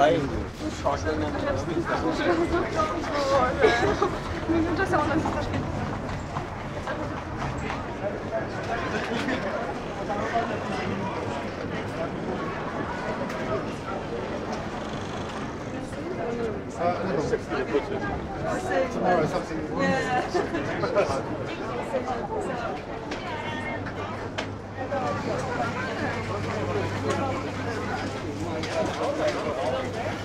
bleiben. Uh, another 60 to put it. Tomorrow something. Yeah.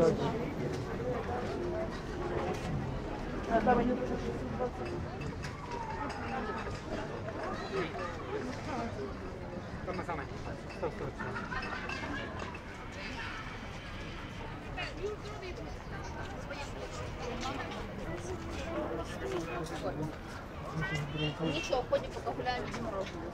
Самое, самое. Стоп, стоп, стоп. Ничего, ходим пока гуляем, не мороженое.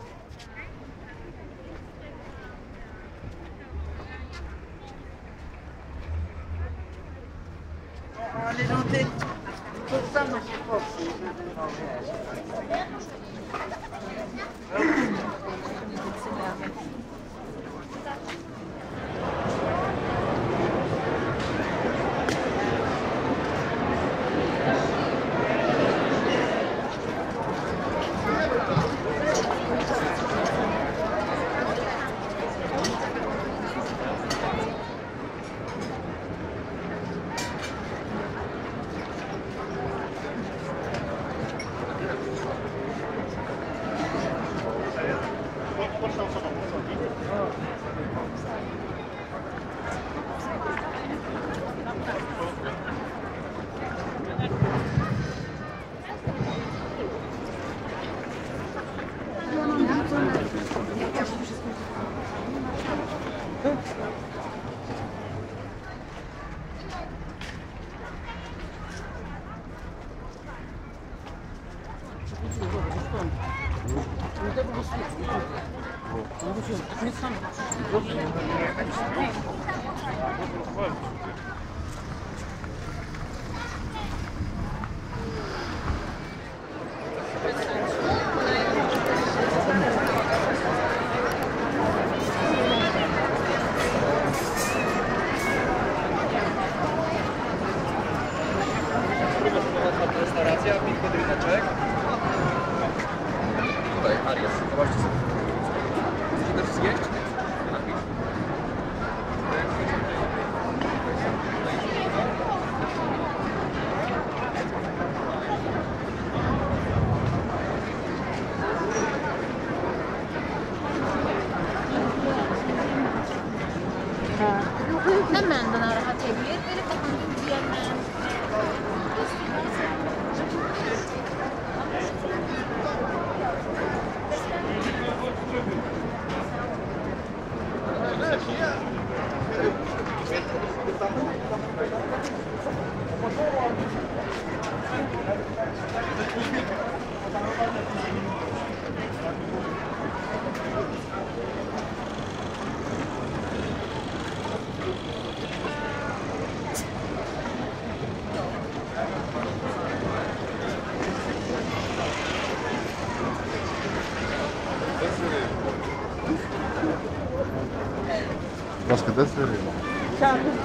这是。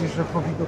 myślisz, że powinno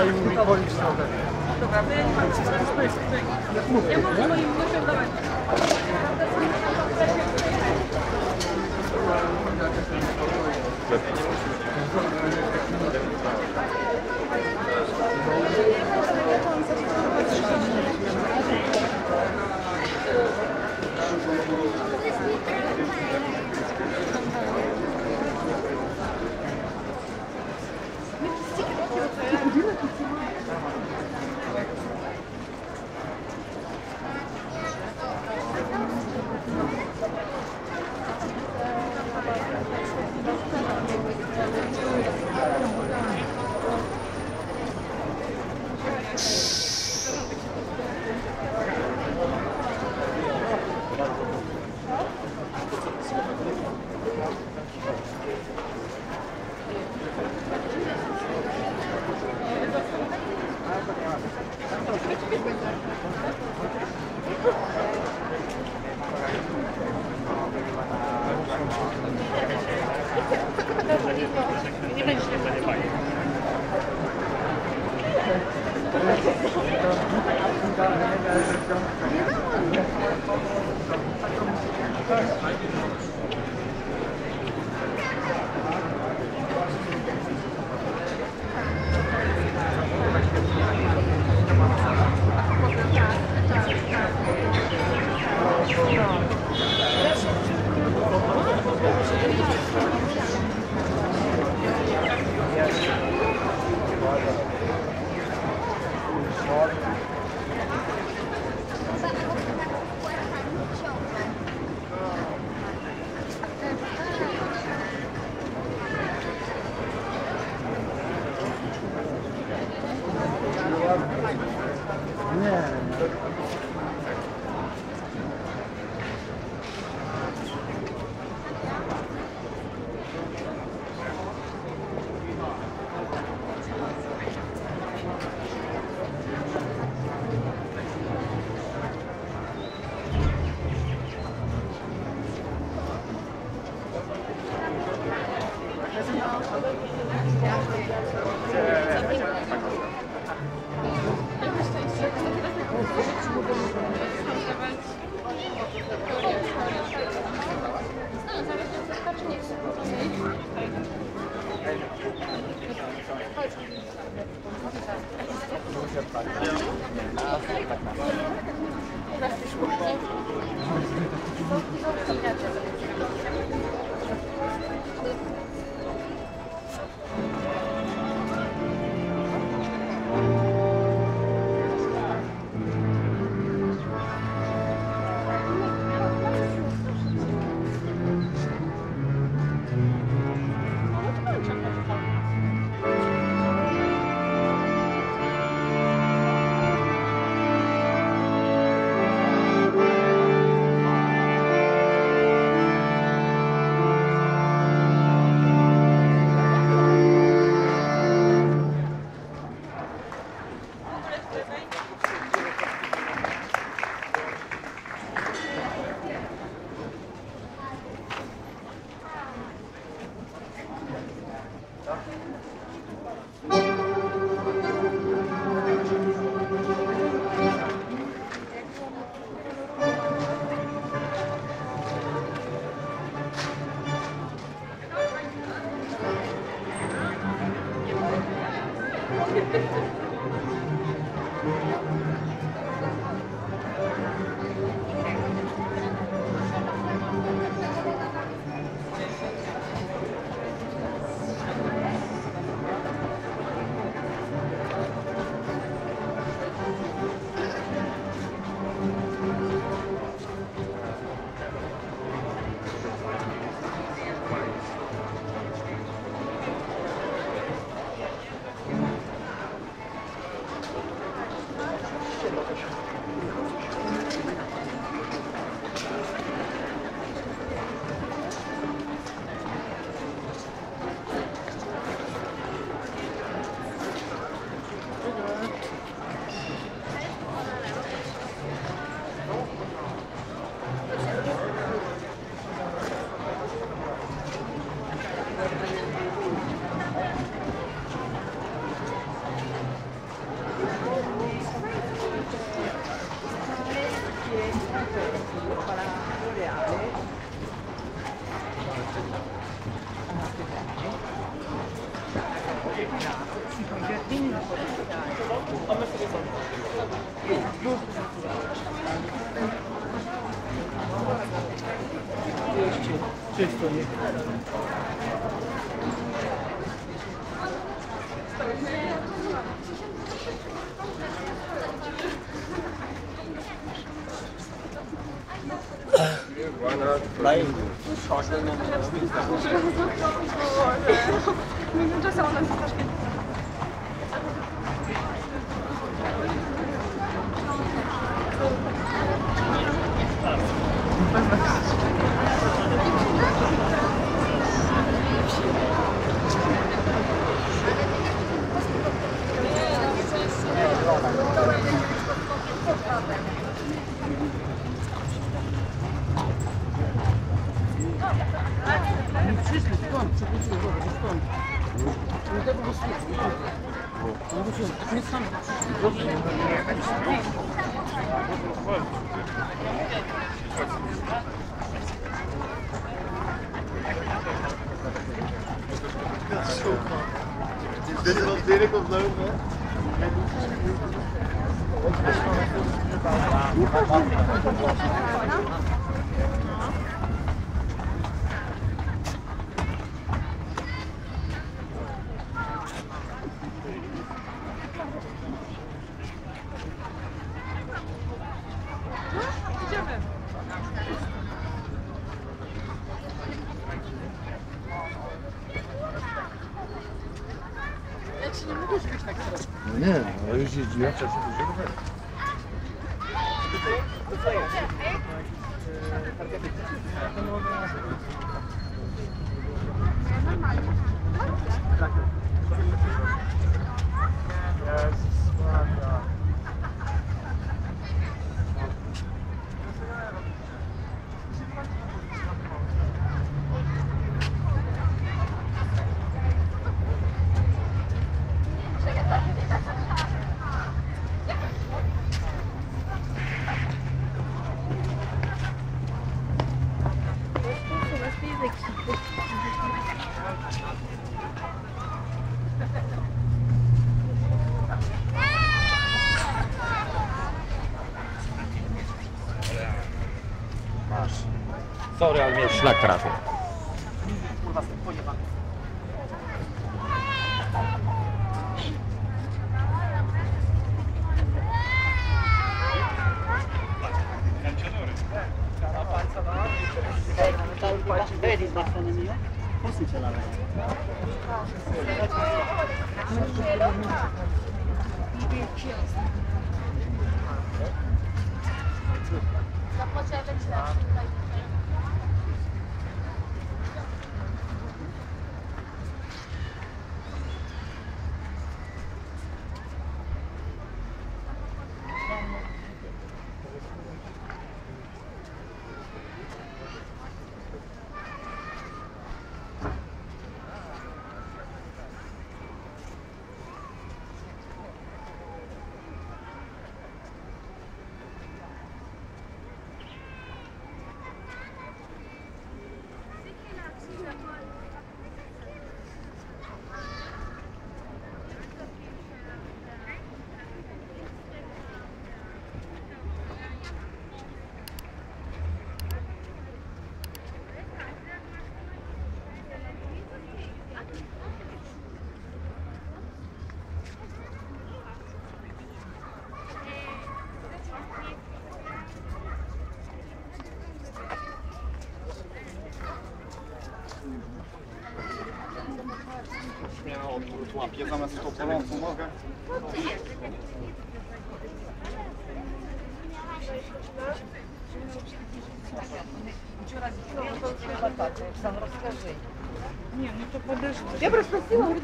Thank you. Thank you. Nein. Ich bin so traurig. Mir tut das ja auch, dass ich das spiele. Yes, Sorry, ale mnie szlak trafił. mnie na to porządku nogę. Я просто спросила,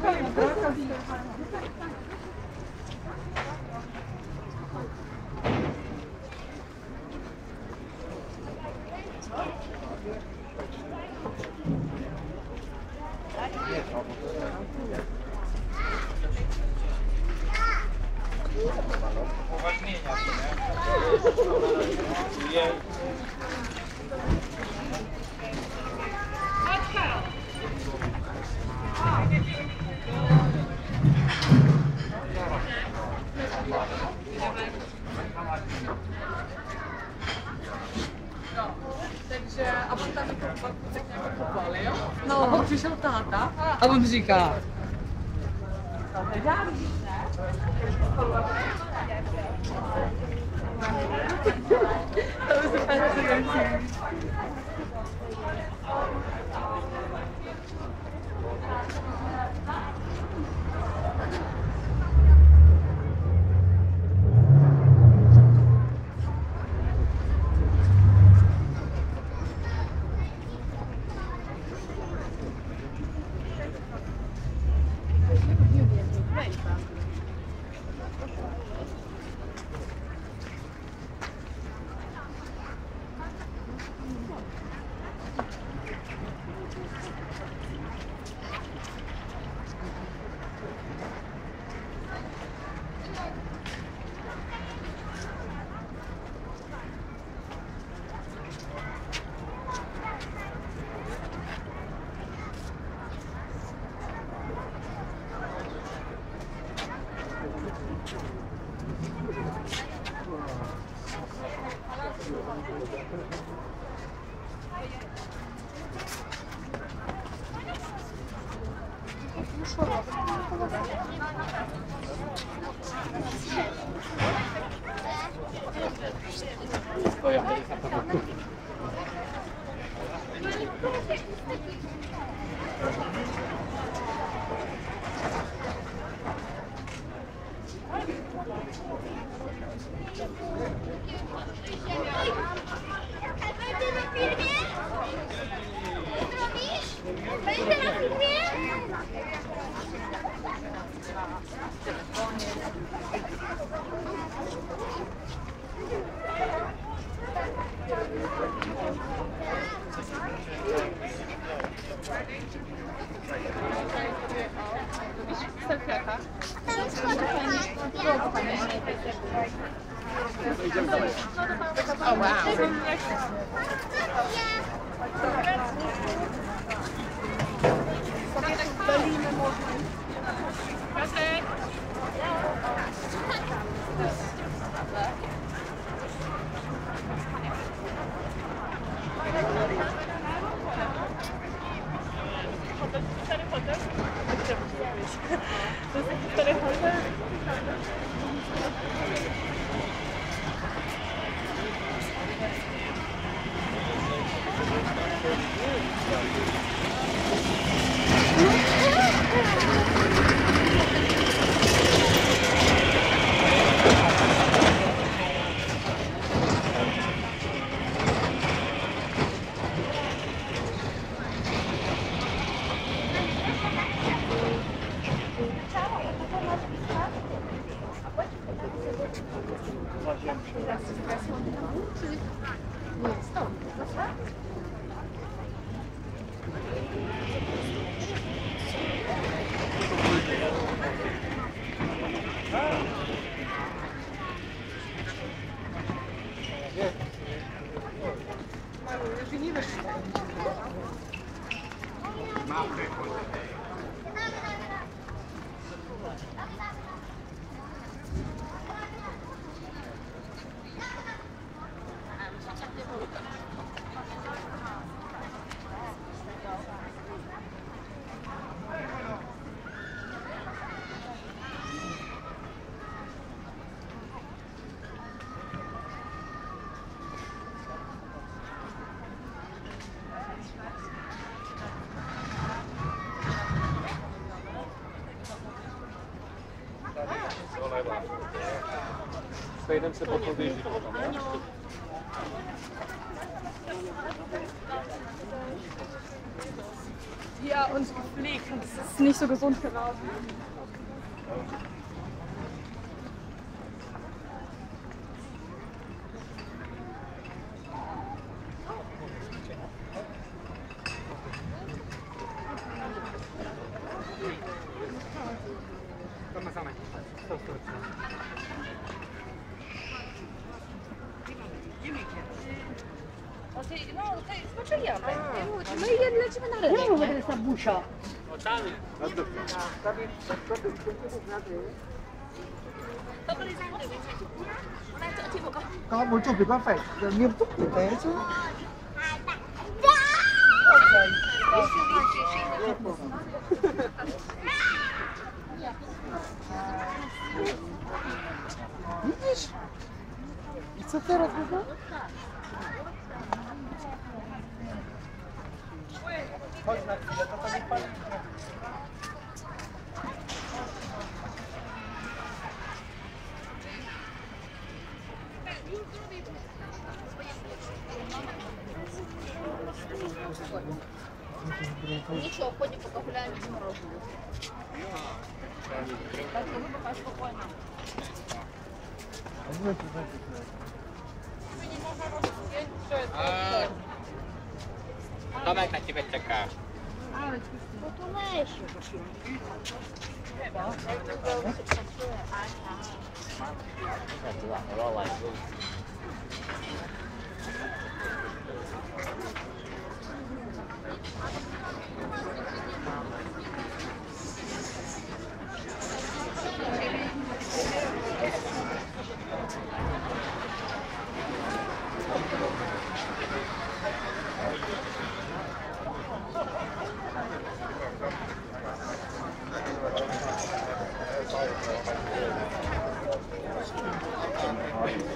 No. A pak přišel táta a on říká, That To je best Nie, stąd, proszę. Mamy, chodź. Ja, und gepflegt. Und es ist nicht so gesund gelaufen. nie, lecimy na rynek. Nie mów, będę ta busia. No tam jest. có muốn chụp thì bác phải nghiêm túc tử tế chứ Widzisz? I co teraz wygląda? Ничего, ходим пока гуляем в мороженое. Так, вы пока спокойно. А вы не можете все это. А, 怎么还去被扯开？啊，我都没事。哎呀，我老爱哭。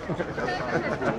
ハハハハ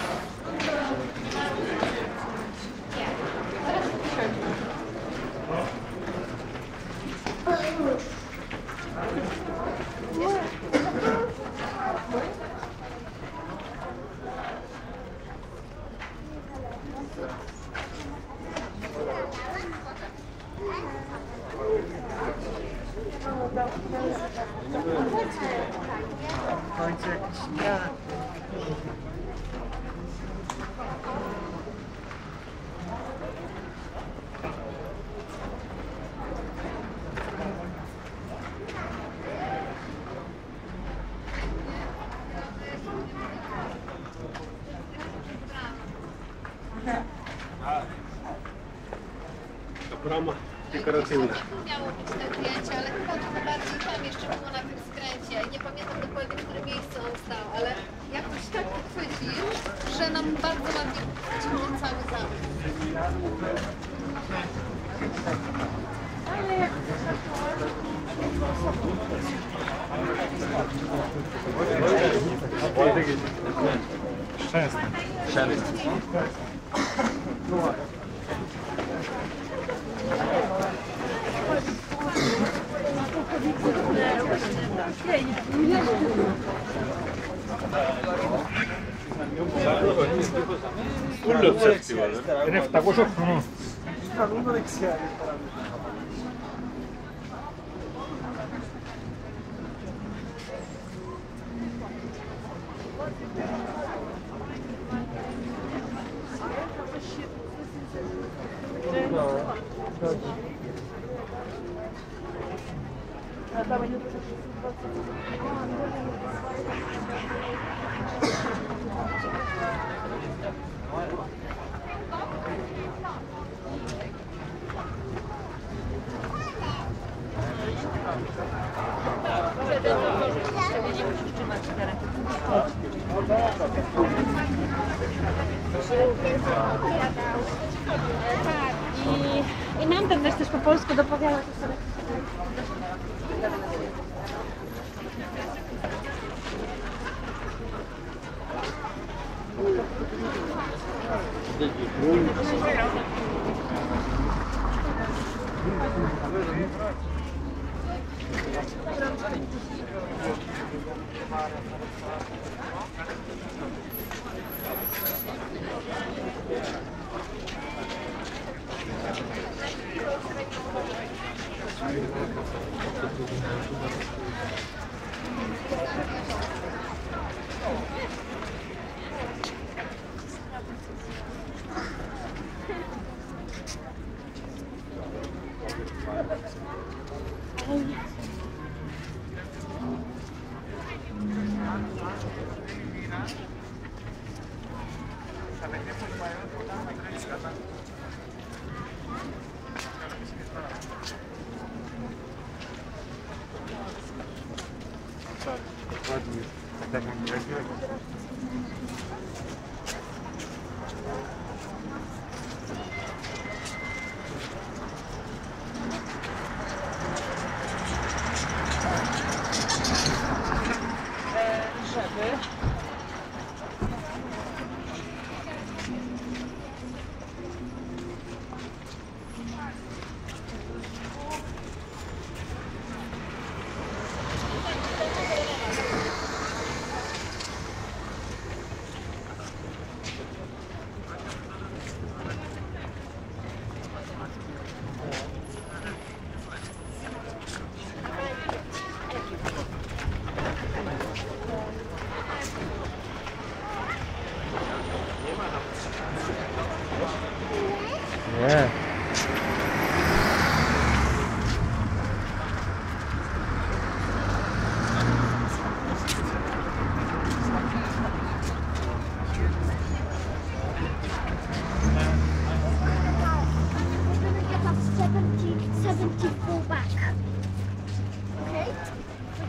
creo Üllüb səhti var. Rəf də qoşub. Bundan ikisi Когда вы не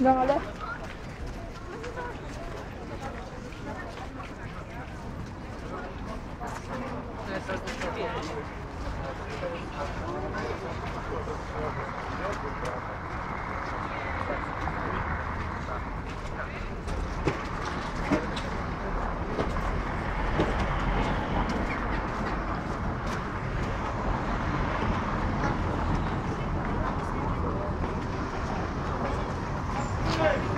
nationale Hey!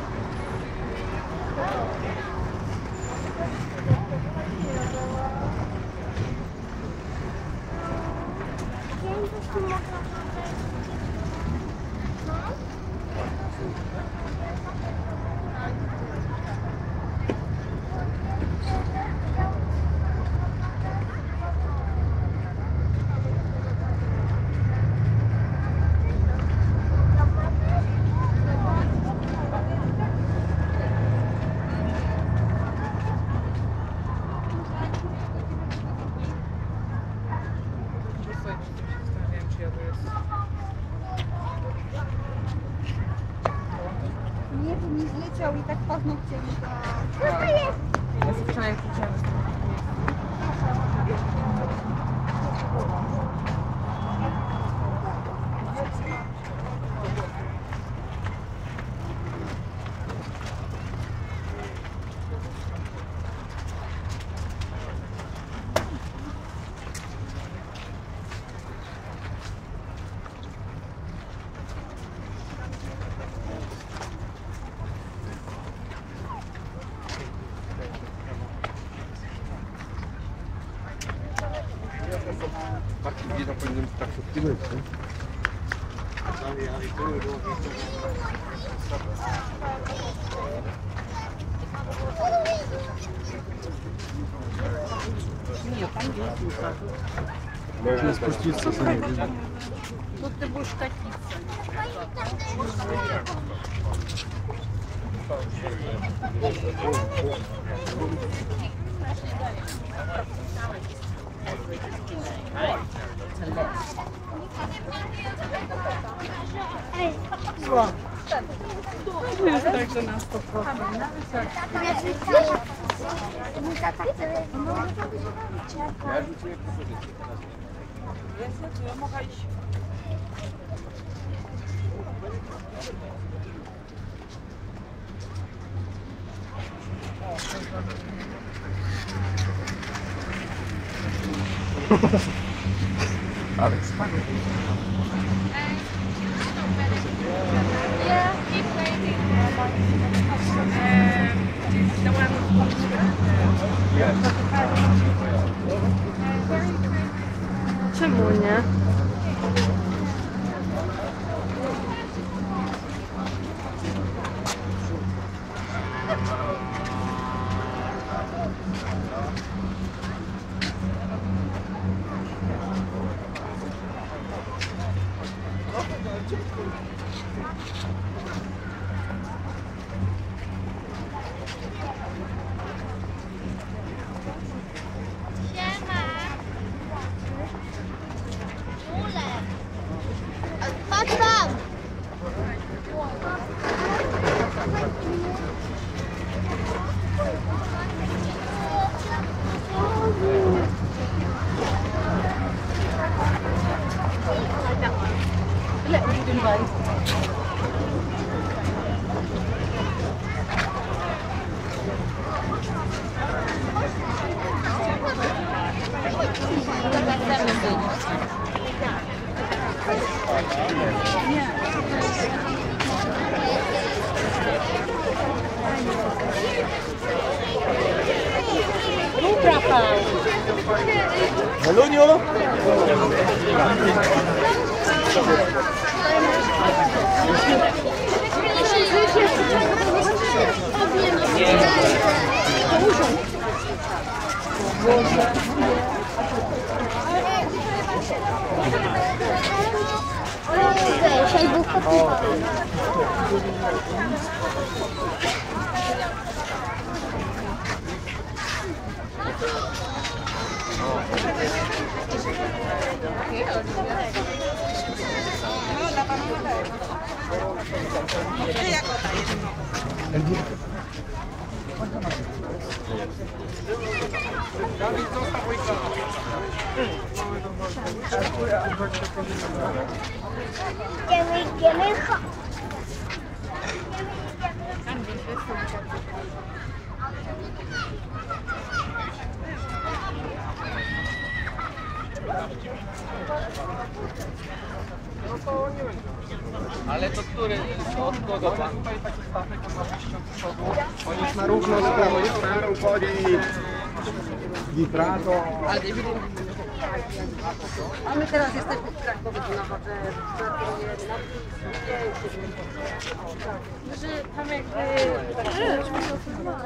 Нет, там есть выход. Можно спуститься за ним. Тут ты будешь катиться. Ай. To już także na 100%. Mój tata chce... Ja rzuciłem propozycję teraz. Jest, jest, mogę iść. Alex, fajnie. Czemu nie? podoba. jest na równo z prawo, jest na równie. Vibrato. Ale nie widzę. A my teraz jesteśmy w Krakowie na wodę. Że tam jakby...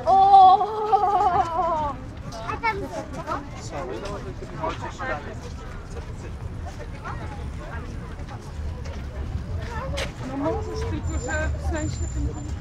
O! A tam co? Chodźcie się dalej. No możesz pić 二三十分钟。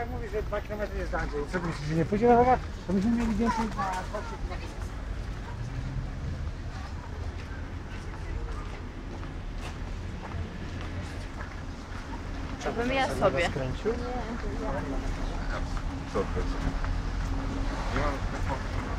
jak mówi, że 2 km jest dalej. Co myślisz, że nie pójdzie na To byśmy mieli więcej na 2 km. To bym ja sobie. Skręcił? Nie, Nie mam